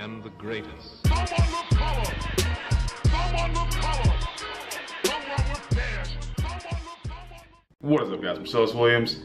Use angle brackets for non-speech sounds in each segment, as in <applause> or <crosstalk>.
am the greatest. Someone look color. Someone look color. Someone look dash. Someone look, someone. What is up guys, I'm Marcellus Williams,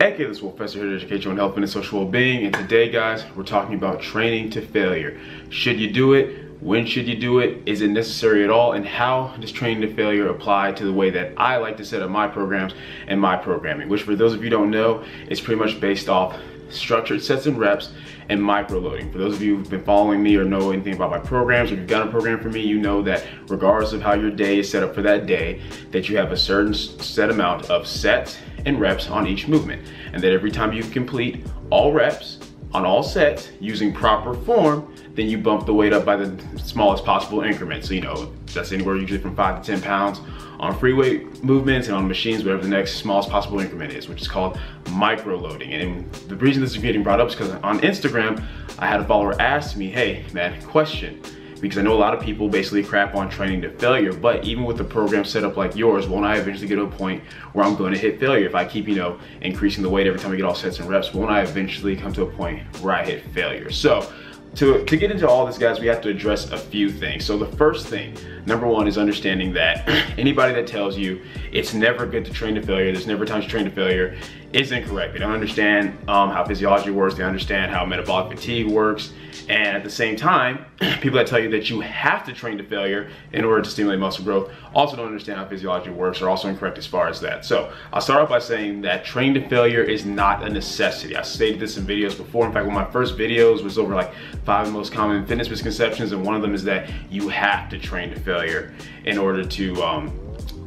aka the Swolefessor here to educate you on health, and social well-being, and today guys, we're talking about training to failure. Should you do it? When should you do it? Is it necessary at all? And how does training to failure apply to the way that I like to set up my programs and my programming, which for those of you who don't know, is pretty much based off structured sets and reps and micro loading. For those of you who've been following me or know anything about my programs, or you've got a program for me, you know that regardless of how your day is set up for that day, that you have a certain set amount of sets and reps on each movement. And that every time you complete all reps on all sets using proper form, then you bump the weight up by the smallest possible increment. So, you know, that's anywhere usually from five to 10 pounds on free weight movements and on machines, whatever the next smallest possible increment is, which is called micro loading. And the reason this is getting brought up is because on Instagram, I had a follower ask me, hey, man, question because I know a lot of people basically crap on training to failure, but even with the program set up like yours, won't I eventually get to a point where I'm going to hit failure if I keep, you know, increasing the weight every time I get all sets and reps, won't I eventually come to a point where I hit failure? So to, to get into all this guys, we have to address a few things. So the first thing, number one is understanding that <clears throat> anybody that tells you it's never good to train to failure, there's never time to train to failure, is incorrect. They don't understand um, how physiology works, they understand how metabolic fatigue works, and at the same time, <clears throat> people that tell you that you have to train to failure in order to stimulate muscle growth also don't understand how physiology works, are also incorrect as far as that. So I'll start off by saying that train to failure is not a necessity. I stated this in videos before. In fact, one of my first videos was over like five most common fitness misconceptions, and one of them is that you have to train to failure in order to um,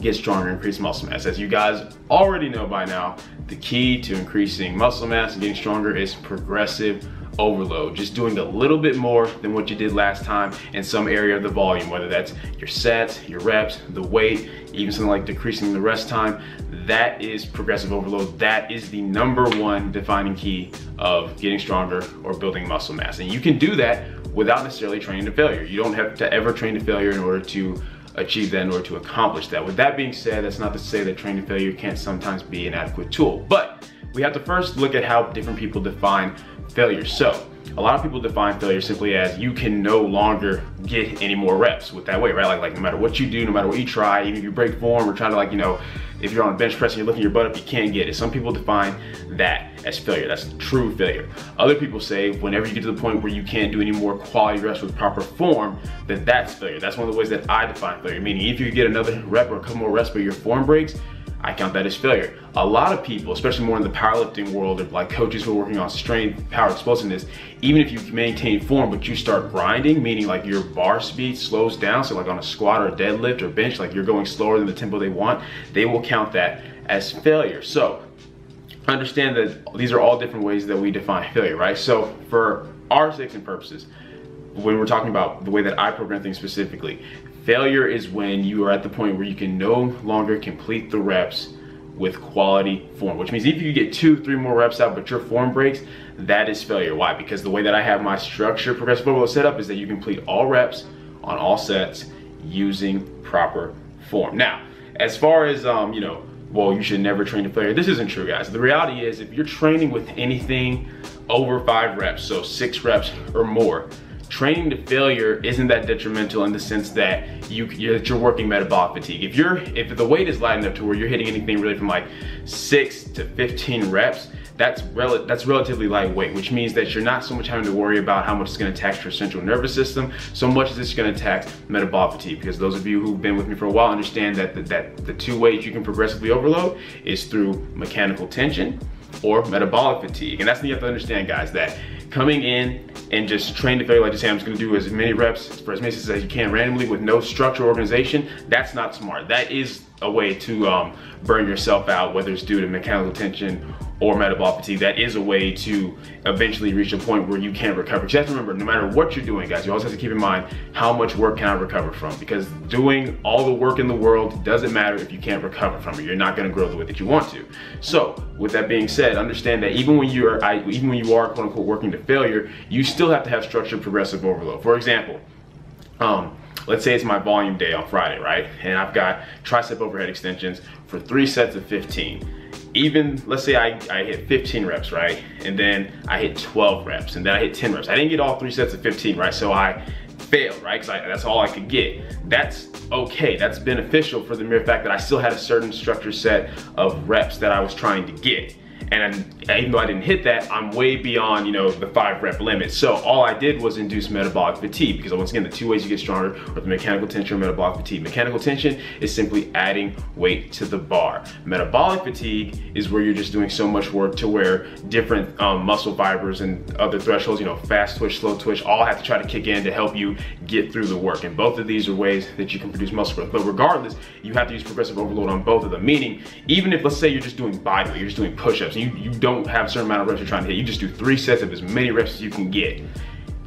get stronger, increase muscle mass. As you guys already know by now, the key to increasing muscle mass and getting stronger is progressive overload. Just doing a little bit more than what you did last time in some area of the volume, whether that's your sets, your reps, the weight, even something like decreasing the rest time. That is progressive overload. That is the number one defining key of getting stronger or building muscle mass. And you can do that without necessarily training to failure. You don't have to ever train to failure in order to achieve that in order to accomplish that. With that being said, that's not to say that training failure can't sometimes be an adequate tool, but we have to first look at how different people define failure. So a lot of people define failure simply as you can no longer get any more reps with that weight, right? Like, like no matter what you do, no matter what you try, even if you break form or try to like, you know, if you're on a bench press and you're lifting your butt up, you can't get it. Some people define that as failure. That's true failure. Other people say whenever you get to the point where you can't do any more quality reps with proper form, that that's failure. That's one of the ways that I define failure. Meaning if you get another rep or a couple more reps but your form breaks, I count that as failure. A lot of people, especially more in the powerlifting world, of like coaches who are working on strength, power, explosiveness, even if you maintain form, but you start grinding, meaning like your bar speed slows down, so like on a squat or a deadlift or bench, like you're going slower than the tempo they want, they will count that as failure. So understand that these are all different ways that we define failure, right? So for our sakes and purposes, when we're talking about the way that I program things specifically, failure is when you are at the point where you can no longer complete the reps with quality form, which means if you get two, three more reps out, but your form breaks, that is failure. Why? Because the way that I have my structure progressive overload set up is that you complete all reps on all sets using proper form. Now, as far as, um, you know, well, you should never train to failure. This isn't true, guys. The reality is if you're training with anything over five reps, so six reps or more, training to failure isn't that detrimental in the sense that you you're, you're, working metabolic fatigue. If you're if the weight is light enough to where you're hitting anything really from like six to 15 reps, that's rel that's relatively lightweight, which means that you're not so much having to worry about how much it's going to tax your central nervous system, so much as it's going to tax metabolic fatigue. Because those of you who've been with me for a while understand that the, that the two ways you can progressively overload is through mechanical tension or metabolic fatigue. And that's what you have to understand, guys, that coming in and just train to failure, like just say I'm just gonna do as many reps for as many as you can randomly with no structure or organization, that's not smart. That is a way to um, burn yourself out, whether it's due to mechanical tension or metabolic fatigue, that is a way to eventually reach a point where you can't recover. Because you have to remember, no matter what you're doing, guys, you always have to keep in mind how much work can I recover from? Because doing all the work in the world doesn't matter if you can't recover from it. You're not gonna grow the way that you want to. So, with that being said, understand that even when you're, even when you are quote unquote working to failure, you still have to have structured progressive overload. For example, um, let's say it's my volume day on Friday, right? And I've got tricep overhead extensions for three sets of 15 even let's say I, I hit 15 reps, right? And then I hit 12 reps and then I hit 10 reps. I didn't get all three sets of 15, right? So I failed, right? Because that's all I could get. That's okay. That's beneficial for the mere fact that I still had a certain structure set of reps that I was trying to get. And even though I didn't hit that, I'm way beyond, you know, the five rep limit. So all I did was induce metabolic fatigue because once again, the two ways you get stronger are the mechanical tension or metabolic fatigue. Mechanical tension is simply adding weight to the bar. Metabolic fatigue is where you're just doing so much work to where different um, muscle fibers and other thresholds, you know, fast twitch, slow twitch, all have to try to kick in to help you get through the work. And both of these are ways that you can produce muscle growth. But regardless, you have to use progressive overload on both of them. Meaning, even if let's say you're just doing body weight, you're just doing push-ups, you, you don't have a certain amount of reps you're trying to hit. You just do three sets of as many reps as you can get.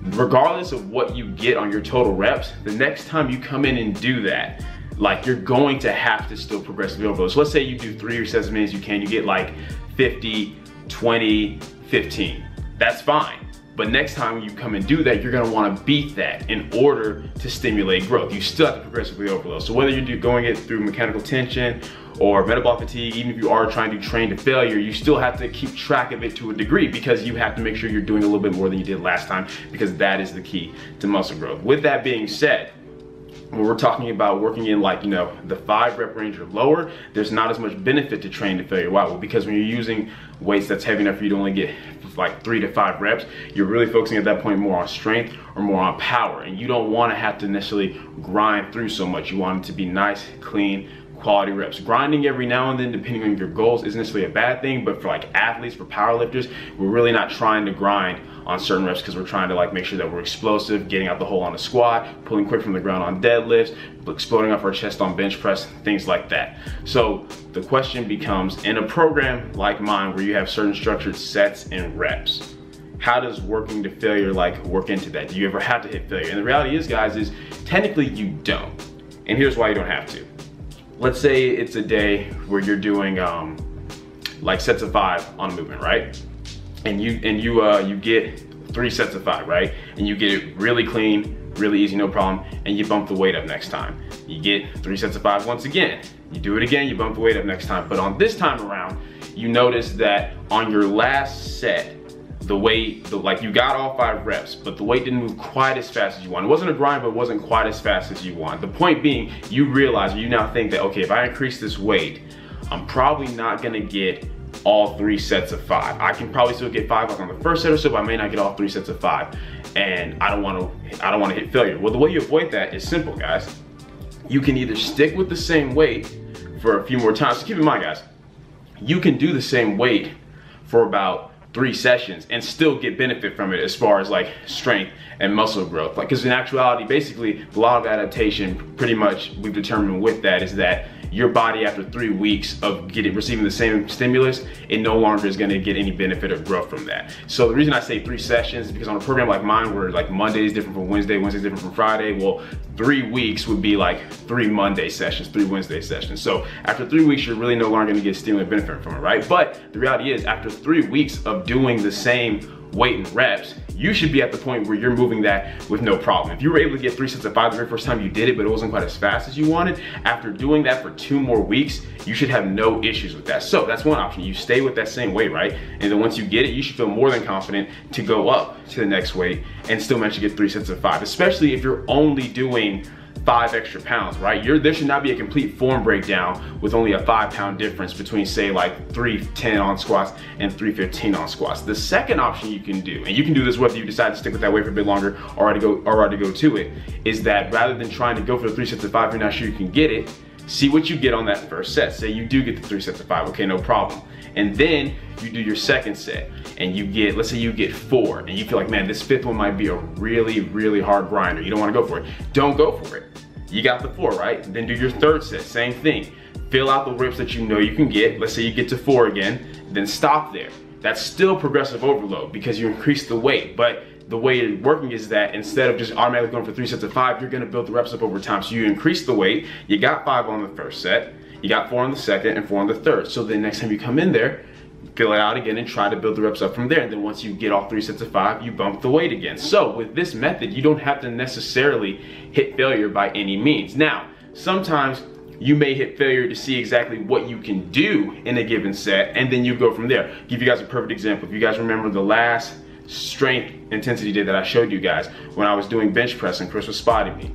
Regardless of what you get on your total reps, the next time you come in and do that, like you're going to have to still progressively overload. So let's say you do three sets as many as you can, you get like 50, 20, 15. That's fine. But next time you come and do that, you're gonna wanna beat that in order to stimulate growth. You still have to progressively overload. So whether you're going it through mechanical tension or metabolic fatigue, even if you are trying to train to failure, you still have to keep track of it to a degree because you have to make sure you're doing a little bit more than you did last time because that is the key to muscle growth. With that being said, when we're talking about working in like, you know, the five rep range or lower, there's not as much benefit to train to failure. Why? Well, because when you're using weights that's heavy enough for you to only get like three to five reps, you're really focusing at that point more on strength or more on power. And you don't wanna have to necessarily grind through so much. You want it to be nice, clean, quality reps. Grinding every now and then, depending on your goals, isn't necessarily a bad thing, but for like athletes, for powerlifters, we're really not trying to grind on certain reps because we're trying to like make sure that we're explosive, getting out the hole on a squat, pulling quick from the ground on deadlifts, exploding off our chest on bench press, things like that. So the question becomes, in a program like mine where you have certain structured sets and reps, how does working to failure like work into that? Do you ever have to hit failure? And the reality is, guys, is technically you don't. And here's why you don't have to let's say it's a day where you're doing um, like sets of five on a movement, right? And you and you uh, you get three sets of five, right? And you get it really clean, really easy, no problem, and you bump the weight up next time. You get three sets of five once again. You do it again, you bump the weight up next time. But on this time around, you notice that on your last set, the weight, the, like you got all five reps, but the weight didn't move quite as fast as you want. It wasn't a grind, but it wasn't quite as fast as you want. The point being, you realize, you now think that, okay, if I increase this weight, I'm probably not gonna get all three sets of five. I can probably still get five like on the first set or so, but I may not get all three sets of five. And I don't wanna, I don't wanna hit failure. Well, the way you avoid that is simple, guys. You can either stick with the same weight for a few more times. So keep in mind, guys, you can do the same weight for about three sessions and still get benefit from it as far as like strength and muscle growth. Like, cause in actuality, basically the law of adaptation, pretty much we've determined with that is that your body after three weeks of getting receiving the same stimulus, it no longer is gonna get any benefit or growth from that. So the reason I say three sessions is because on a program like mine where like Monday is different from Wednesday, Wednesday is different from Friday, well, three weeks would be like three Monday sessions, three Wednesday sessions. So after three weeks, you're really no longer gonna get stimulant benefit from it, right? But the reality is after three weeks of doing the same weight and reps, you should be at the point where you're moving that with no problem. If you were able to get three sets of five the very first time you did it, but it wasn't quite as fast as you wanted, after doing that for two more weeks, you should have no issues with that. So that's one option. You stay with that same weight, right? And then once you get it, you should feel more than confident to go up to the next weight and still manage to get three sets of five, especially if you're only doing five extra pounds, right? You're, there should not be a complete form breakdown with only a five pound difference between say like 310 on squats and 315 on squats. The second option you can do, and you can do this whether you decide to stick with that weight for a bit longer or already go, or already go to it, is that rather than trying to go for the three sets of five, you're not sure you can get it, see what you get on that first set. Say you do get the three sets of five, okay, no problem. And then you do your second set and you get, let's say you get four and you feel like, man, this fifth one might be a really, really hard grinder. You don't wanna go for it. Don't go for it. You got the four, right? Then do your third set, same thing. Fill out the reps that you know you can get. Let's say you get to four again, then stop there. That's still progressive overload because you increase the weight, but the way it's working is that instead of just automatically going for three sets of five, you're gonna build the reps up over time. So you increase the weight, you got five on the first set, you got four on the second and four on the third. So the next time you come in there, fill it out again and try to build the reps up from there. And then once you get all three sets of five, you bump the weight again. So with this method, you don't have to necessarily hit failure by any means. Now, sometimes you may hit failure to see exactly what you can do in a given set, and then you go from there. Give you guys a perfect example. If you guys remember the last strength intensity day that I showed you guys when I was doing bench press and Chris was spotting me.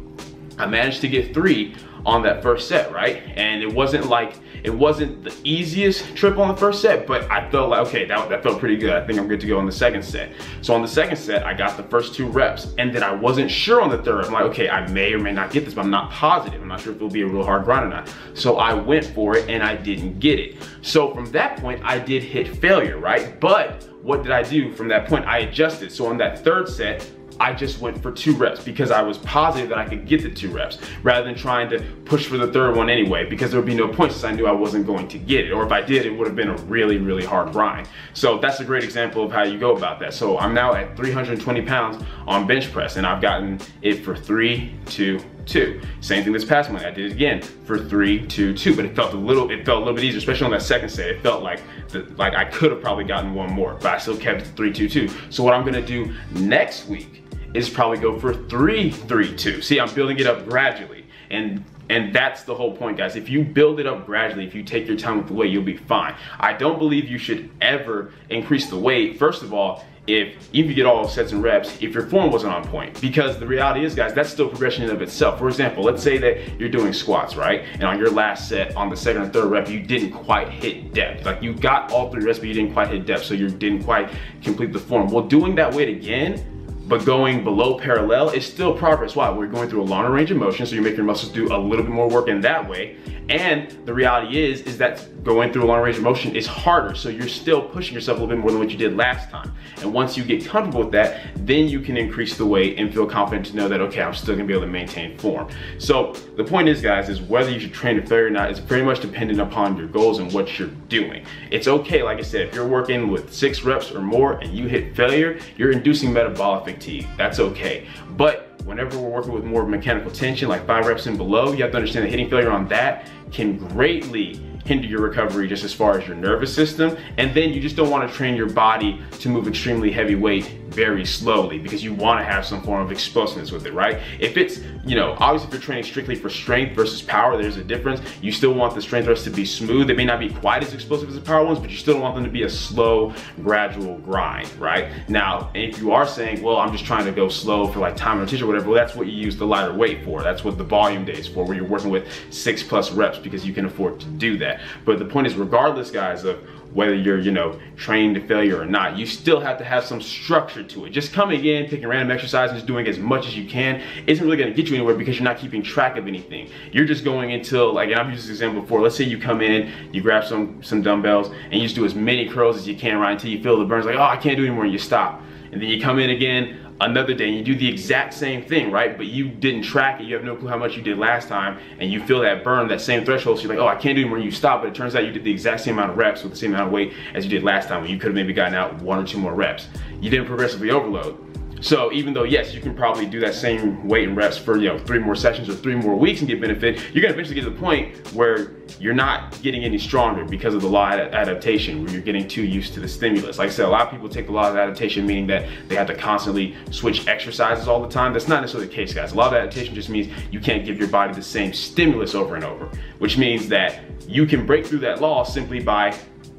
I managed to get three on that first set, right? And it wasn't like, it wasn't the easiest trip on the first set, but I felt like, okay, that, that felt pretty good. I think I'm good to go on the second set. So on the second set, I got the first two reps, and then I wasn't sure on the third. I'm like, okay, I may or may not get this, but I'm not positive. I'm not sure if it'll be a real hard grind or not. So I went for it, and I didn't get it. So from that point, I did hit failure, right? But what did I do from that point? I adjusted. So on that third set, I just went for two reps because I was positive that I could get the two reps rather than trying to push for the third one anyway because there would be no point since I knew I wasn't going to get it. Or if I did, it would have been a really, really hard grind. So that's a great example of how you go about that. So I'm now at 320 pounds on bench press and I've gotten it for three, two, two. Same thing this past month. I did it again for three, two, two. But it felt a little, it felt a little bit easier, especially on that second set. It felt like the, like I could have probably gotten one more, but I still kept it three, two, two. So what I'm gonna do next week is probably go for three, three, two. See, I'm building it up gradually. And and that's the whole point, guys. If you build it up gradually, if you take your time with the weight, you'll be fine. I don't believe you should ever increase the weight. First of all, if even if you get all sets and reps, if your form wasn't on point. Because the reality is, guys, that's still progression in of itself. For example, let's say that you're doing squats, right? And on your last set, on the second or third rep, you didn't quite hit depth. Like you got all three reps, but you didn't quite hit depth, so you didn't quite complete the form. Well, doing that weight again, but going below parallel is still progress. Why? We're going through a longer range of motion, so you're making your muscles do a little bit more work in that way. And the reality is, is that going through a long range of motion is harder. So you're still pushing yourself a little bit more than what you did last time. And once you get comfortable with that, then you can increase the weight and feel confident to know that, okay, I'm still gonna be able to maintain form. So the point is, guys, is whether you should train to failure or not is very much dependent upon your goals and what you're doing. It's okay, like I said, if you're working with six reps or more and you hit failure, you're inducing metabolic fatigue. That's okay. But whenever we're working with more mechanical tension, like five reps and below, you have to understand that hitting failure on that can greatly hinder your recovery just as far as your nervous system. And then you just don't want to train your body to move extremely heavy weight very slowly because you want to have some form of explosiveness with it, right? If it's, you know, obviously if you're training strictly for strength versus power, there's a difference. You still want the strength thrust to be smooth. They may not be quite as explosive as the power ones, but you still want them to be a slow, gradual grind, right? Now, if you are saying, well, I'm just trying to go slow for like time rotation or whatever, well, that's what you use the lighter weight for. That's what the volume day is for, where you're working with six plus reps because you can afford to do that. But the point is, regardless, guys, of whether you're, you know, trained to failure or not, you still have to have some structure to it. Just coming in, picking random exercises, doing as much as you can, isn't really gonna get you anywhere because you're not keeping track of anything. You're just going until, like, and I've used this example before, let's say you come in, you grab some, some dumbbells, and you just do as many curls as you can, right, until you feel the burns, like, oh, I can't do anymore, and you stop. And then you come in again, another day and you do the exact same thing, right? But you didn't track it, you have no clue how much you did last time, and you feel that burn, that same threshold, so you're like, oh, I can't do anymore, you stop, but it turns out you did the exact same amount of reps with the same amount of weight as you did last time, when you could have maybe gotten out one or two more reps. You didn't progressively overload. So even though, yes, you can probably do that same weight and reps for, you know, three more sessions or three more weeks and get benefit, you're gonna eventually get to the point where you're not getting any stronger because of the law of adaptation, where you're getting too used to the stimulus. Like I said, a lot of people take the law of adaptation, meaning that they have to constantly switch exercises all the time. That's not necessarily the case, guys. A lot of adaptation just means you can't give your body the same stimulus over and over, which means that you can break through that law simply by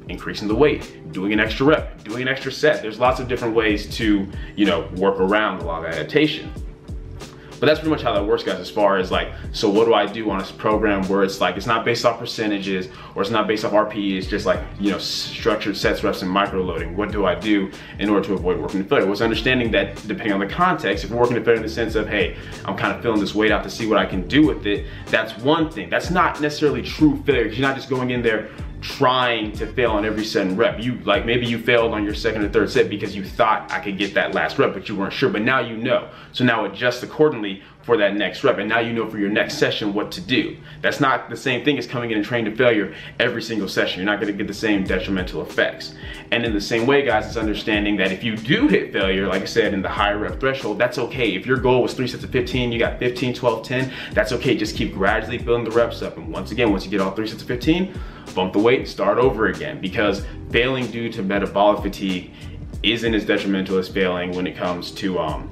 increasing the weight, doing an extra rep, doing an extra set. There's lots of different ways to, you know, work around the law of adaptation. But that's pretty much how that works, guys, as far as like, so what do I do on this program where it's like, it's not based off percentages or it's not based off RPE, it's just like, you know, structured sets, reps, and micro loading. What do I do in order to avoid working to failure? Was understanding that depending on the context, if we're working to failure in the sense of, hey, I'm kind of filling this weight out to see what I can do with it, that's one thing. That's not necessarily true failure because you're not just going in there trying to fail on every set and rep. You like maybe you failed on your second or third set because you thought I could get that last rep, but you weren't sure. But now you know. So now adjust accordingly for that next rep. And now you know for your next session what to do. That's not the same thing as coming in and training to failure every single session. You're not gonna get the same detrimental effects. And in the same way, guys, it's understanding that if you do hit failure, like I said, in the higher rep threshold, that's okay. If your goal was three sets of 15, you got 15, 12, 10, that's okay. Just keep gradually building the reps up. And once again, once you get all three sets of 15, bump the weight, start over again. Because failing due to metabolic fatigue isn't as detrimental as failing when it comes to um,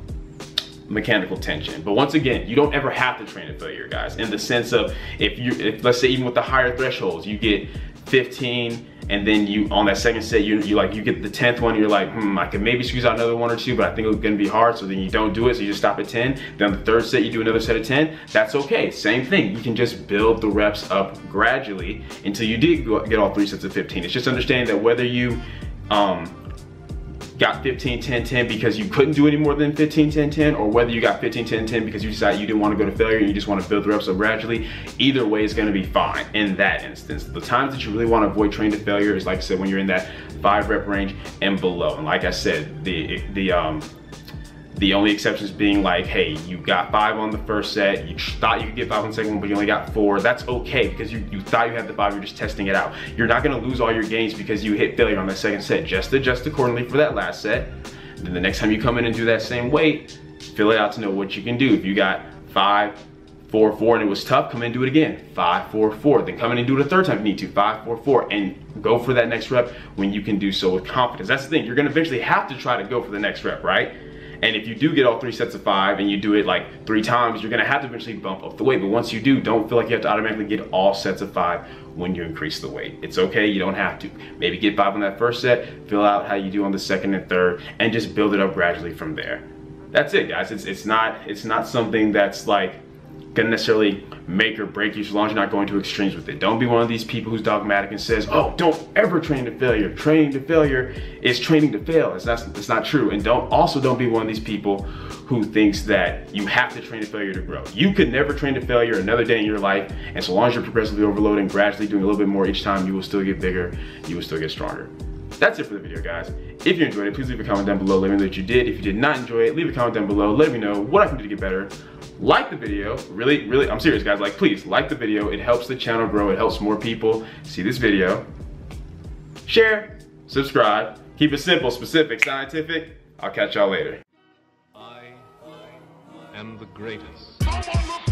mechanical tension. But once again, you don't ever have to train to failure, guys. In the sense of if you, if let's say even with the higher thresholds, you get 15 and then you on that second set you, you like you get the 10th one you're like hmm i could maybe squeeze out another one or two but i think it's to be hard so then you don't do it so you just stop at 10 then the third set you do another set of 10 that's okay same thing you can just build the reps up gradually until you did get all three sets of 15 it's just understanding that whether you um, got 15, 10, 10 because you couldn't do any more than 15, 10, 10, or whether you got 15, 10, 10 because you decided you didn't want to go to failure and you just want to build the reps up gradually, either way is going to be fine in that instance. The times that you really want to avoid train to failure is like I said, when you're in that five rep range and below. And like I said, the, the, um, the only exceptions being like, hey, you got five on the first set, you thought you could get five on the second one, but you only got four. That's okay because you, you thought you had the five, you're just testing it out. You're not gonna lose all your gains because you hit failure on the second set. Just adjust accordingly for that last set. Then the next time you come in and do that same weight, fill it out to know what you can do. If you got five, four, four, and it was tough, come in and do it again. Five, four, four. Then come in and do it a third time if you need to. Five, four, four. And go for that next rep when you can do so with confidence. That's the thing. You're gonna eventually have to try to go for the next rep, right? And if you do get all three sets of five and you do it like three times, you're gonna have to eventually bump up the weight. But once you do, don't feel like you have to automatically get all sets of five when you increase the weight. It's okay, you don't have to. Maybe get five on that first set, fill out how you do on the second and third, and just build it up gradually from there. That's it, guys. It's, it's, not, it's not something that's like gonna necessarily make or break you so long as you're not going to extremes with it. Don't be one of these people who's dogmatic and says, oh, don't ever train to failure. Training to failure is training to fail. It's not, it's not true. And don't also don't be one of these people who thinks that you have to train to failure to grow. You could never train to failure another day in your life. And so long as you're progressively overloading, gradually doing a little bit more each time, you will still get bigger, you will still get stronger. That's it for the video, guys. If you enjoyed it, please leave a comment down below. Let me know that you did. If you did not enjoy it, leave a comment down below. Let me know what I can do to get better like the video really really i'm serious guys like please like the video it helps the channel grow it helps more people see this video share subscribe keep it simple specific scientific i'll catch y'all later I am the greatest.